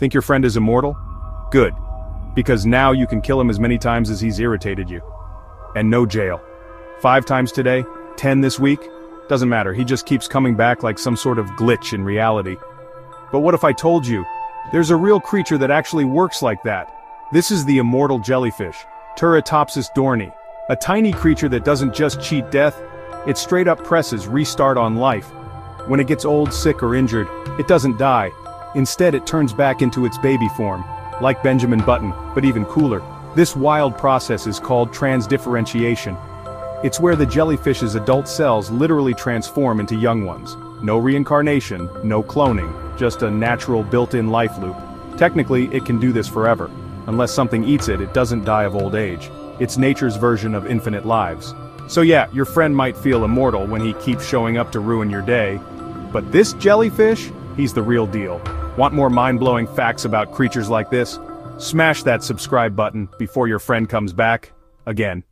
Think your friend is immortal? Good. Because now you can kill him as many times as he's irritated you. And no jail. Five times today? Ten this week? Doesn't matter, he just keeps coming back like some sort of glitch in reality. But what if I told you? There's a real creature that actually works like that. This is the immortal jellyfish, Turritopsis dohrnii. A tiny creature that doesn't just cheat death, it straight up presses restart on life. When it gets old, sick, or injured, it doesn't die. Instead it turns back into its baby form, like Benjamin Button, but even cooler. This wild process is called transdifferentiation. It's where the jellyfish's adult cells literally transform into young ones. No reincarnation, no cloning, just a natural built-in life loop. Technically, it can do this forever. Unless something eats it, it doesn't die of old age. It's nature's version of infinite lives. So yeah, your friend might feel immortal when he keeps showing up to ruin your day. But this jellyfish, he's the real deal. Want more mind-blowing facts about creatures like this? Smash that subscribe button before your friend comes back, again.